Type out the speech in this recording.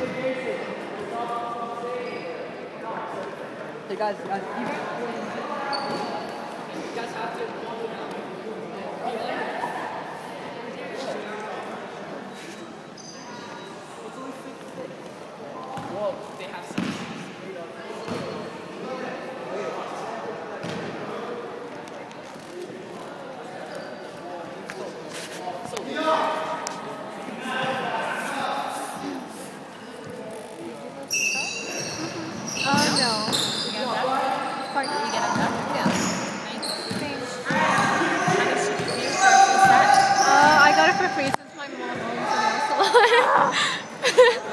Hey guys, guys, you guys. Whoa, they have some. For free since my mom owns a nail salon.